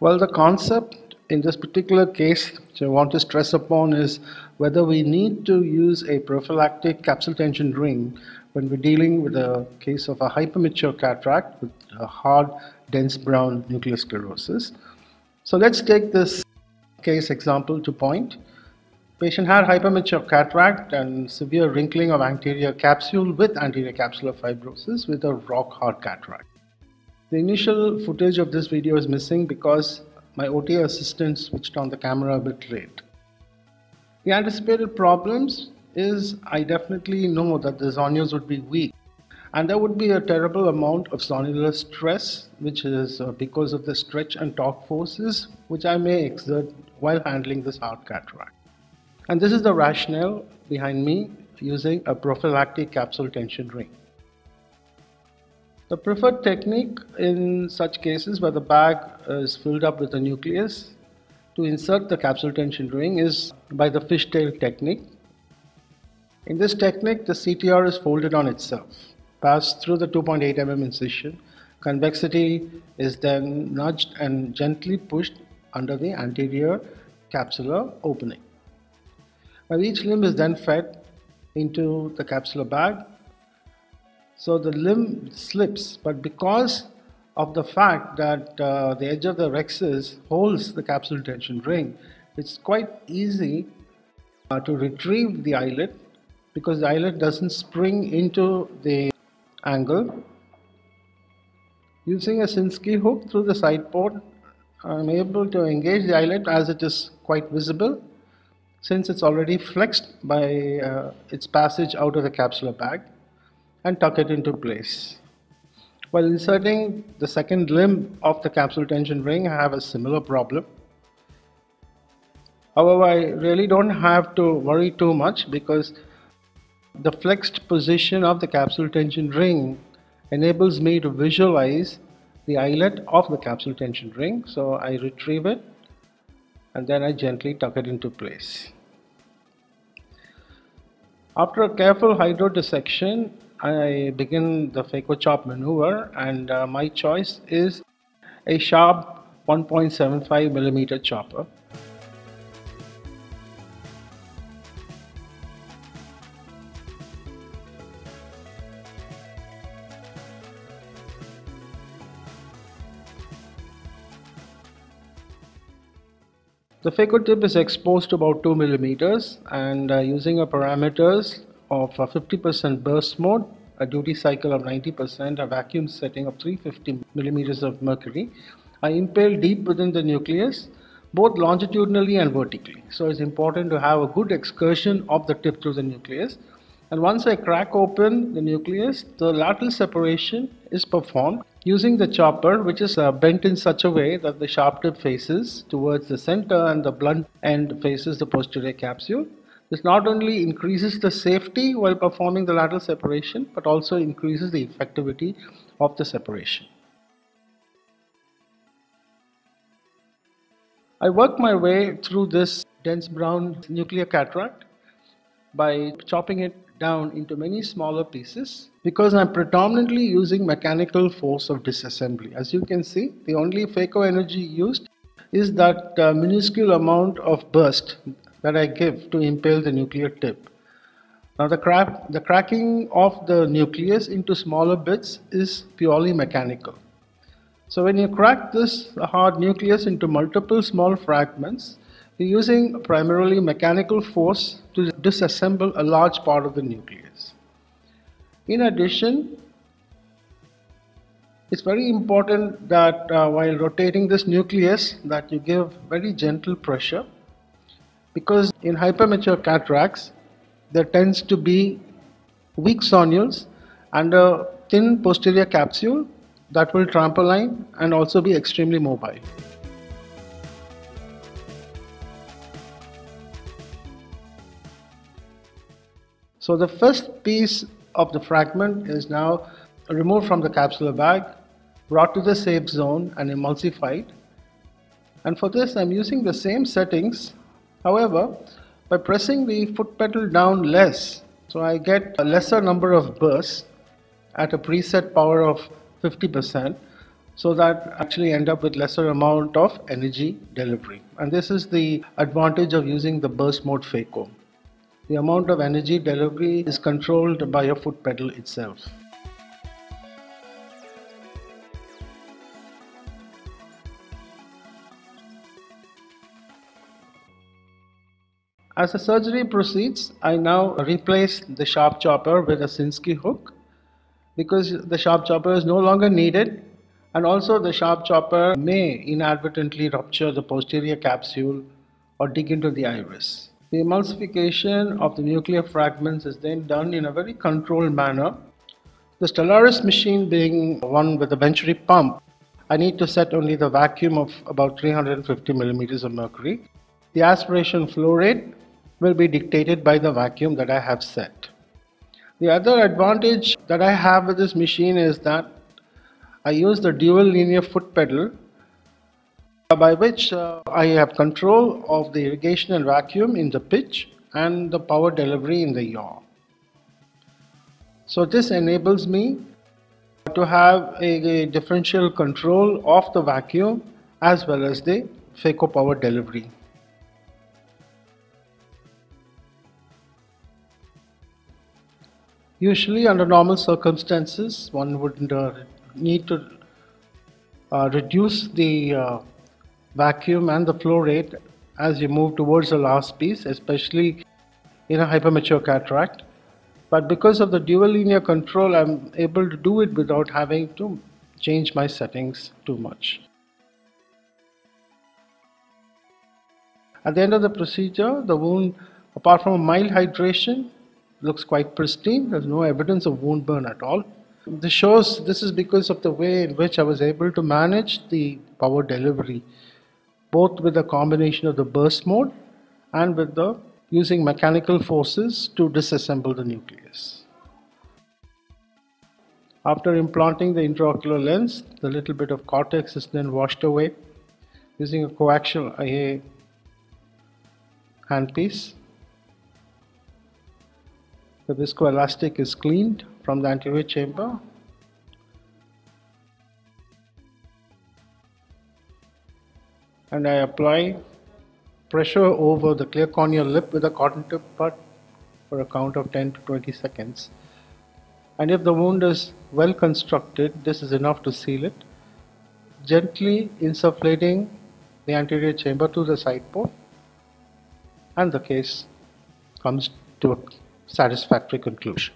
Well, the concept in this particular case which I want to stress upon is whether we need to use a prophylactic capsule tension ring when we're dealing with a case of a hypermature cataract with a hard, dense brown nuclear sclerosis. So let's take this case example to point. Patient had hypermature cataract and severe wrinkling of anterior capsule with anterior capsular fibrosis with a rock hard cataract. The initial footage of this video is missing because my OTA assistant switched on the camera a bit late. The anticipated problems is I definitely know that the zonules would be weak and there would be a terrible amount of zonular stress which is uh, because of the stretch and torque forces which I may exert while handling this hard cataract. And this is the rationale behind me using a prophylactic capsule tension ring. The preferred technique in such cases where the bag is filled up with the nucleus to insert the capsule tension ring is by the fishtail technique. In this technique, the CTR is folded on itself, passed through the 2.8 mm incision. Convexity is then nudged and gently pushed under the anterior capsular opening. Now each limb is then fed into the capsular bag so the limb slips, but because of the fact that uh, the edge of the rhexis holds the capsule tension ring, it's quite easy uh, to retrieve the eyelet because the eyelet doesn't spring into the angle. Using a Sinskey hook through the side port, I'm able to engage the eyelet as it is quite visible since it's already flexed by uh, its passage out of the capsular bag and tuck it into place. While inserting the second limb of the capsule tension ring, I have a similar problem. However, I really don't have to worry too much because the flexed position of the capsule tension ring enables me to visualize the eyelet of the capsule tension ring. So I retrieve it and then I gently tuck it into place. After a careful hydrodissection, I begin the phaco chop maneuver and uh, my choice is a sharp 1.75 millimeter chopper. The phaco tip is exposed to about 2 millimeters and uh, using a parameters of a 50% burst mode, a duty cycle of 90%, a vacuum setting of 350 millimeters of mercury. I impale deep within the nucleus, both longitudinally and vertically. So it's important to have a good excursion of the tip through the nucleus. And once I crack open the nucleus, the lateral separation is performed using the chopper which is uh, bent in such a way that the sharp tip faces towards the center and the blunt end faces the posterior capsule. This not only increases the safety while performing the lateral separation, but also increases the effectivity of the separation. I work my way through this dense brown nuclear cataract by chopping it down into many smaller pieces because I'm predominantly using mechanical force of disassembly. As you can see, the only phaco energy used is that uh, minuscule amount of burst that I give to impale the nuclear tip. Now the, crack, the cracking of the nucleus into smaller bits is purely mechanical. So when you crack this hard nucleus into multiple small fragments, you're using primarily mechanical force to disassemble a large part of the nucleus. In addition, it's very important that uh, while rotating this nucleus that you give very gentle pressure because in hypermature cataracts there tends to be weak zonules and a thin posterior capsule that will trampoline and also be extremely mobile. So the first piece of the fragment is now removed from the capsular bag, brought to the safe zone and emulsified. And for this I'm using the same settings However, by pressing the foot pedal down less, so I get a lesser number of bursts at a preset power of 50%, so that actually end up with lesser amount of energy delivery. And this is the advantage of using the burst mode phaco. The amount of energy delivery is controlled by a foot pedal itself. As the surgery proceeds, I now replace the sharp chopper with a Sinskey hook because the sharp chopper is no longer needed and also the sharp chopper may inadvertently rupture the posterior capsule or dig into the iris. The emulsification of the nuclear fragments is then done in a very controlled manner. The Stellaris machine being one with a Venturi pump, I need to set only the vacuum of about 350 millimeters of mercury. The aspiration flow rate will be dictated by the vacuum that I have set. The other advantage that I have with this machine is that I use the dual linear foot pedal by which uh, I have control of the irrigation and vacuum in the pitch and the power delivery in the yaw. So this enables me to have a, a differential control of the vacuum as well as the phaco power delivery. Usually under normal circumstances, one would uh, need to uh, reduce the uh, vacuum and the flow rate as you move towards the last piece, especially in a hypermature cataract. But because of the dual linear control, I'm able to do it without having to change my settings too much. At the end of the procedure, the wound, apart from a mild hydration, looks quite pristine. There's no evidence of wound burn at all. This shows this is because of the way in which I was able to manage the power delivery, both with a combination of the burst mode and with the using mechanical forces to disassemble the nucleus. After implanting the intraocular lens, the little bit of cortex is then washed away using a coaxial IA handpiece. The viscoelastic is cleaned from the anterior chamber. And I apply pressure over the clear corneal lip with a cotton tip put for a count of 10 to 20 seconds. And if the wound is well constructed, this is enough to seal it. Gently insufflating the anterior chamber to the side port and the case comes to a satisfactory conclusion.